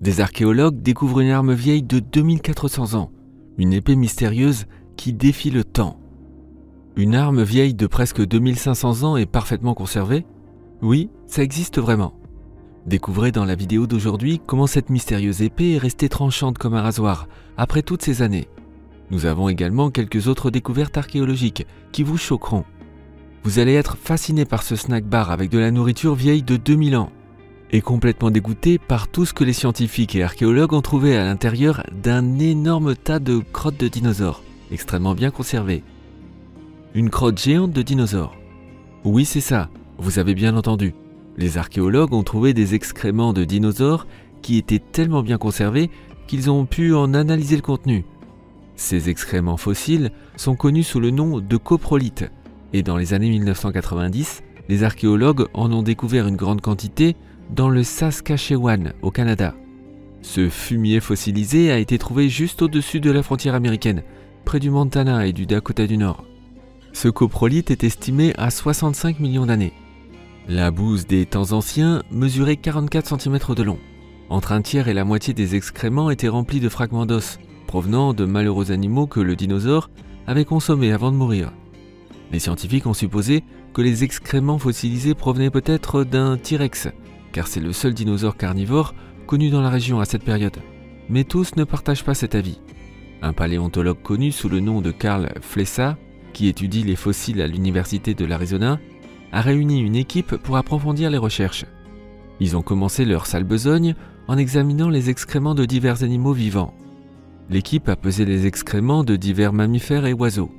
Des archéologues découvrent une arme vieille de 2400 ans, une épée mystérieuse qui défie le temps. Une arme vieille de presque 2500 ans est parfaitement conservée Oui, ça existe vraiment. Découvrez dans la vidéo d'aujourd'hui comment cette mystérieuse épée est restée tranchante comme un rasoir après toutes ces années. Nous avons également quelques autres découvertes archéologiques qui vous choqueront. Vous allez être fasciné par ce snack bar avec de la nourriture vieille de 2000 ans et complètement dégoûté par tout ce que les scientifiques et archéologues ont trouvé à l'intérieur d'un énorme tas de crottes de dinosaures, extrêmement bien conservées. Une crotte géante de dinosaures. Oui, c'est ça, vous avez bien entendu. Les archéologues ont trouvé des excréments de dinosaures qui étaient tellement bien conservés qu'ils ont pu en analyser le contenu. Ces excréments fossiles sont connus sous le nom de coprolites, et dans les années 1990, les archéologues en ont découvert une grande quantité dans le Saskatchewan, au Canada. Ce fumier fossilisé a été trouvé juste au-dessus de la frontière américaine, près du Montana et du Dakota du Nord. Ce coprolite est estimé à 65 millions d'années. La bouse des temps anciens mesurait 44 cm de long. Entre un tiers et la moitié des excréments étaient remplis de fragments d'os, provenant de malheureux animaux que le dinosaure avait consommés avant de mourir. Les scientifiques ont supposé que les excréments fossilisés provenaient peut-être d'un T-Rex, car c'est le seul dinosaure carnivore connu dans la région à cette période. Mais tous ne partagent pas cet avis. Un paléontologue connu sous le nom de Carl Flessa, qui étudie les fossiles à l'Université de l'Arizona, a réuni une équipe pour approfondir les recherches. Ils ont commencé leur sale besogne en examinant les excréments de divers animaux vivants. L'équipe a pesé les excréments de divers mammifères et oiseaux,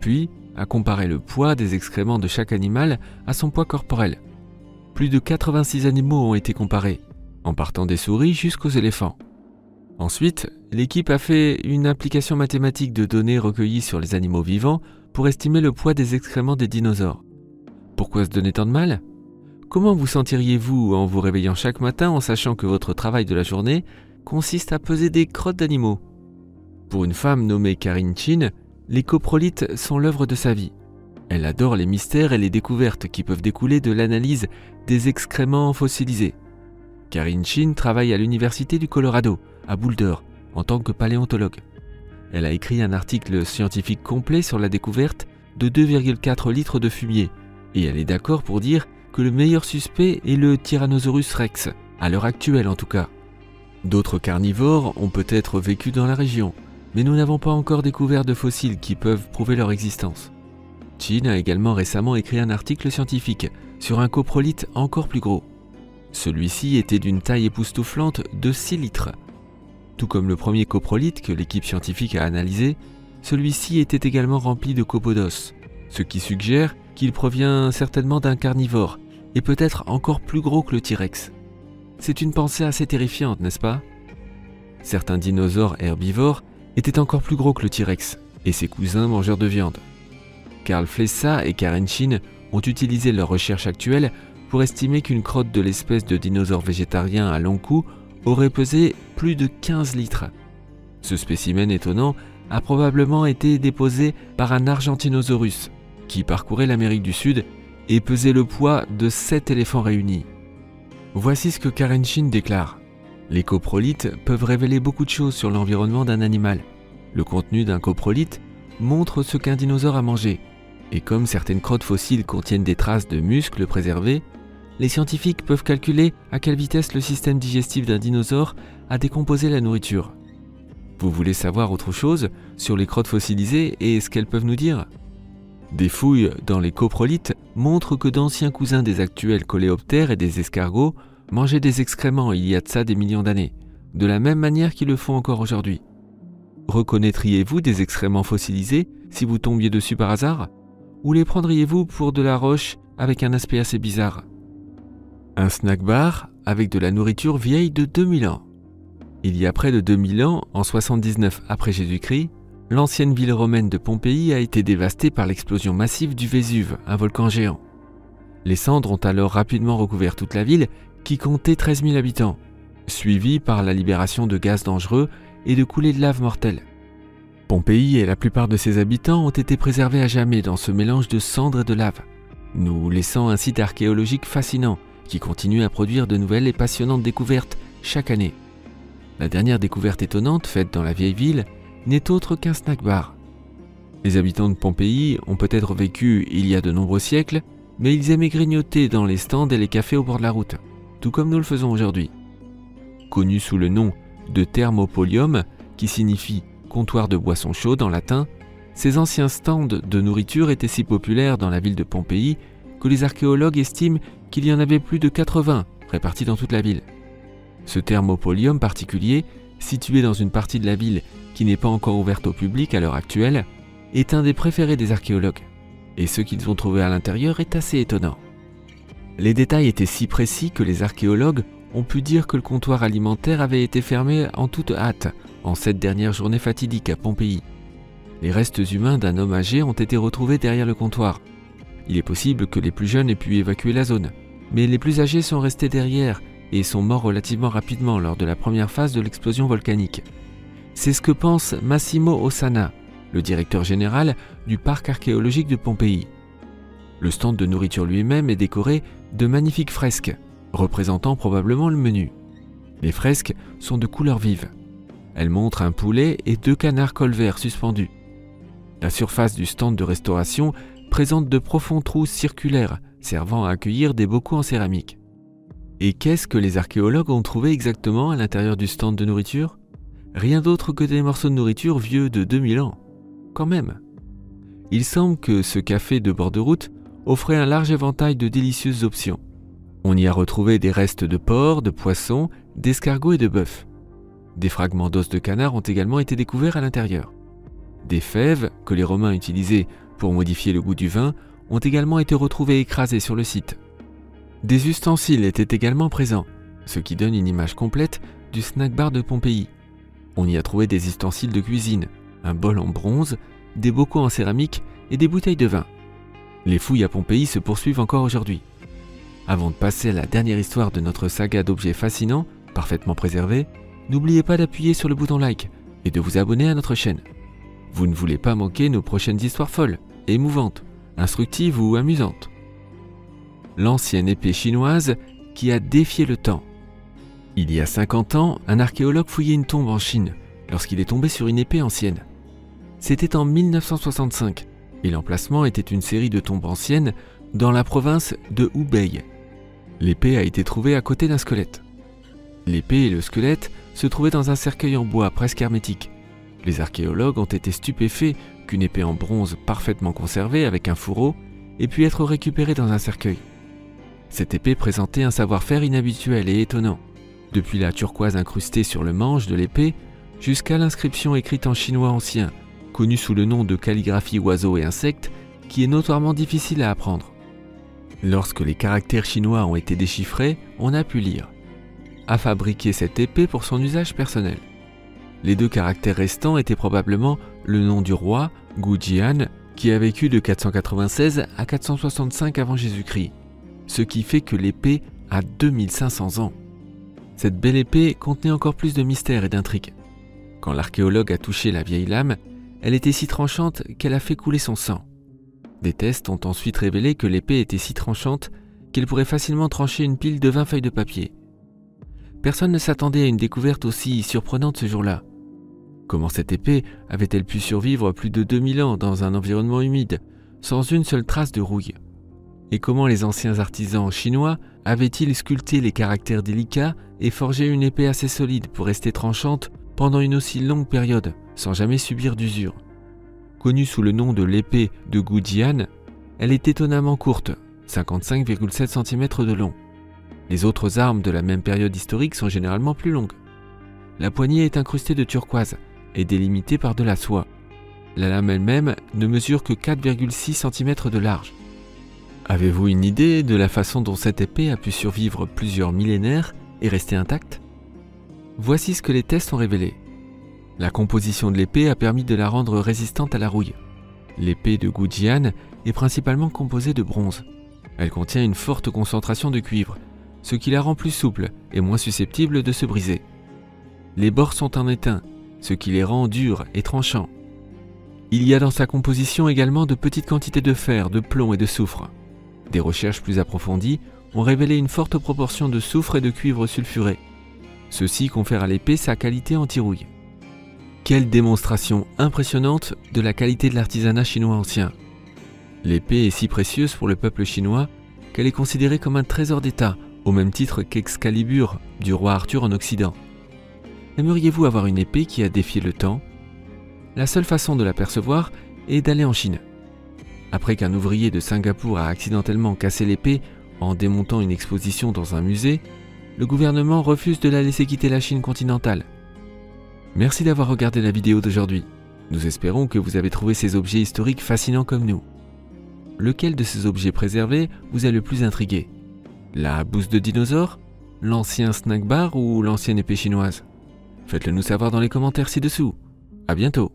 puis a comparé le poids des excréments de chaque animal à son poids corporel. Plus de 86 animaux ont été comparés, en partant des souris jusqu'aux éléphants. Ensuite, l'équipe a fait une application mathématique de données recueillies sur les animaux vivants pour estimer le poids des excréments des dinosaures. Pourquoi se donner tant de mal? Comment vous sentiriez-vous en vous réveillant chaque matin en sachant que votre travail de la journée consiste à peser des crottes d'animaux? Pour une femme nommée Karine Chin, les coprolites sont l'œuvre de sa vie. Elle adore les mystères et les découvertes qui peuvent découler de l'analyse des excréments fossilisés. Karine Chin travaille à l'Université du Colorado, à Boulder, en tant que paléontologue. Elle a écrit un article scientifique complet sur la découverte de 2,4 litres de fumier, et elle est d'accord pour dire que le meilleur suspect est le Tyrannosaurus rex, à l'heure actuelle en tout cas. D'autres carnivores ont peut-être vécu dans la région, mais nous n'avons pas encore découvert de fossiles qui peuvent prouver leur existence. A également récemment écrit un article scientifique sur un coprolite encore plus gros. Celui-ci était d'une taille époustouflante de 6 litres. Tout comme le premier coprolite que l'équipe scientifique a analysé, celui-ci était également rempli de copodos, ce qui suggère qu'il provient certainement d'un carnivore et peut-être encore plus gros que le T-Rex. C'est une pensée assez terrifiante, n'est-ce pas? Certains dinosaures herbivores étaient encore plus gros que le T-Rex et ses cousins mangeurs de viande. Carl Flessa et Karen Shin ont utilisé leurs recherches actuelles pour estimer qu'une crotte de l'espèce de dinosaure végétarien à long cou aurait pesé plus de 15 litres. Ce spécimen étonnant a probablement été déposé par un Argentinosaurus qui parcourait l'Amérique du Sud et pesait le poids de 7 éléphants réunis. Voici ce que Karen Shin déclare. Les coprolites peuvent révéler beaucoup de choses sur l'environnement d'un animal. Le contenu d'un coprolite montre ce qu'un dinosaure a mangé, et comme certaines crottes fossiles contiennent des traces de muscles préservés, les scientifiques peuvent calculer à quelle vitesse le système digestif d'un dinosaure a décomposé la nourriture. Vous voulez savoir autre chose sur les crottes fossilisées et ce qu'elles peuvent nous dire? Des fouilles dans les coprolites montrent que d'anciens cousins des actuels coléoptères et des escargots mangeaient des excréments il y a de ça des millions d'années, de la même manière qu'ils le font encore aujourd'hui. Reconnaîtriez-vous des excréments fossilisés si vous tombiez dessus par hasard? Ou les prendriez-vous pour de la roche avec un aspect assez bizarre? Un snack bar avec de la nourriture vieille de 2000 ans. Il y a près de 2000 ans, en 79 après Jésus-Christ, l'ancienne ville romaine de Pompéi a été dévastée par l'explosion massive du Vésuve, un volcan géant. Les cendres ont alors rapidement recouvert toute la ville qui comptait 13 000 habitants, suivie par la libération de gaz dangereux et de coulées de lave mortelles. Pompéi et la plupart de ses habitants ont été préservés à jamais dans ce mélange de cendres et de lave, nous laissant un site archéologique fascinant qui continue à produire de nouvelles et passionnantes découvertes chaque année. La dernière découverte étonnante faite dans la vieille ville n'est autre qu'un snack bar. Les habitants de Pompéi ont peut-être vécu il y a de nombreux siècles, mais ils aimaient grignoter dans les stands et les cafés au bord de la route, tout comme nous le faisons aujourd'hui. Connu sous le nom de thermopolium, qui signifie comptoir de boissons chaudes en latin, ces anciens stands de nourriture étaient si populaires dans la ville de Pompéi que les archéologues estiment qu'il y en avait plus de 80 répartis dans toute la ville. Ce thermopolium particulier, situé dans une partie de la ville qui n'est pas encore ouverte au public à l'heure actuelle, est un des préférés des archéologues. Et ce qu'ils ont trouvé à l'intérieur est assez étonnant. Les détails étaient si précis que les archéologues ont pu dire que le comptoir alimentaire avait été fermé en toute hâte en cette dernière journée fatidique à Pompéi. Les restes humains d'un homme âgé ont été retrouvés derrière le comptoir. Il est possible que les plus jeunes aient pu évacuer la zone, mais les plus âgés sont restés derrière et sont morts relativement rapidement lors de la première phase de l'explosion volcanique. C'est ce que pense Massimo Ossana, le directeur général du parc archéologique de Pompéi. Le stand de nourriture lui-même est décoré de magnifiques fresques, représentant probablement le menu. Les fresques sont de couleurs vives. Elles montrent un poulet et deux canards colverts suspendus. La surface du stand de restauration présente de profonds trous circulaires servant à accueillir des bocaux en céramique. Et qu'est-ce que les archéologues ont trouvé exactement à l'intérieur du stand de nourriture? Rien d'autre que des morceaux de nourriture vieux de 2000 ans. Quand même. Il semble que ce café de bord de route offrait un large éventail de délicieuses options. On y a retrouvé des restes de porc, de poisson, d'escargots et de bœuf. Des fragments d'os de canard ont également été découverts à l'intérieur. Des fèves, que les Romains utilisaient pour modifier le goût du vin, ont également été retrouvées écrasées sur le site. Des ustensiles étaient également présents, ce qui donne une image complète du snack bar de Pompéi. On y a trouvé des ustensiles de cuisine, un bol en bronze, des bocaux en céramique et des bouteilles de vin. Les fouilles à Pompéi se poursuivent encore aujourd'hui. Avant de passer à la dernière histoire de notre saga d'objets fascinants, parfaitement préservés, n'oubliez pas d'appuyer sur le bouton like et de vous abonner à notre chaîne. Vous ne voulez pas manquer nos prochaines histoires folles, émouvantes, instructives ou amusantes l'ancienne épée chinoise qui a défié le temps. Il y a 50 ans, un archéologue fouillait une tombe en Chine lorsqu'il est tombé sur une épée ancienne. C'était en 1965 et l'emplacement était une série de tombes anciennes dans la province de Hubei. L'épée a été trouvée à côté d'un squelette. L'épée et le squelette se trouvaient dans un cercueil en bois presque hermétique. Les archéologues ont été stupéfaits qu'une épée en bronze parfaitement conservée avec un fourreau ait pu être récupérée dans un cercueil. Cette épée présentait un savoir-faire inhabituel et étonnant, depuis la turquoise incrustée sur le manche de l'épée jusqu'à l'inscription écrite en chinois ancien, connue sous le nom de calligraphie oiseau et insectes, qui est notoirement difficile à apprendre. Lorsque les caractères chinois ont été déchiffrés, on a pu lire a fabriqué cette épée pour son usage personnel. Les deux caractères restants étaient probablement le nom du roi, Gujian, qui a vécu de 496 à 465 avant Jésus-Christ, ce qui fait que l'épée a 2500 ans. Cette belle épée contenait encore plus de mystères et d'intrigues. Quand l'archéologue a touché la vieille lame, elle était si tranchante qu'elle a fait couler son sang. Des tests ont ensuite révélé que l'épée était si tranchante qu'elle pourrait facilement trancher une pile de 20 feuilles de papier. Personne ne s'attendait à une découverte aussi surprenante ce jour-là. Comment cette épée avait-elle pu survivre plus de 2000 ans dans un environnement humide, sans une seule trace de rouille? Et comment les anciens artisans chinois avaient-ils sculpté les caractères délicats et forgé une épée assez solide pour rester tranchante pendant une aussi longue période sans jamais subir d'usure? Connue sous le nom de l'épée de Gujian, elle est étonnamment courte, 55,7 cm de long. Les autres armes de la même période historique sont généralement plus longues. La poignée est incrustée de turquoise et délimitée par de la soie. La lame elle-même ne mesure que 4,6 cm de large. Avez-vous une idée de la façon dont cette épée a pu survivre plusieurs millénaires et rester intacte? Voici ce que les tests ont révélé. La composition de l'épée a permis de la rendre résistante à la rouille. L'épée de Gujian est principalement composée de bronze. Elle contient une forte concentration de cuivre, ce qui la rend plus souple et moins susceptible de se briser. Les bords sont en étain, ce qui les rend durs et tranchants. Il y a dans sa composition également de petites quantités de fer, de plomb et de soufre. Des recherches plus approfondies ont révélé une forte proportion de soufre et de cuivre sulfuré. Ceci confère à l'épée sa qualité anti-rouille. Quelle démonstration impressionnante de la qualité de l'artisanat chinois ancien. L'épée est si précieuse pour le peuple chinois qu'elle est considérée comme un trésor d'État, au même titre qu'Excalibur du roi Arthur en Occident. Aimeriez-vous avoir une épée qui a défié le temps? La seule façon de l'apercevoir est d'aller en Chine. Après qu'un ouvrier de Singapour a accidentellement cassé l'épée en démontant une exposition dans un musée, le gouvernement refuse de la laisser quitter la Chine continentale. Merci d'avoir regardé la vidéo d'aujourd'hui. Nous espérons que vous avez trouvé ces objets historiques fascinants comme nous. Lequel de ces objets préservés vous a le plus intrigué? La bouse de dinosaure L'ancien snack bar ou l'ancienne épée chinoise? Faites-le nous savoir dans les commentaires ci-dessous. A bientôt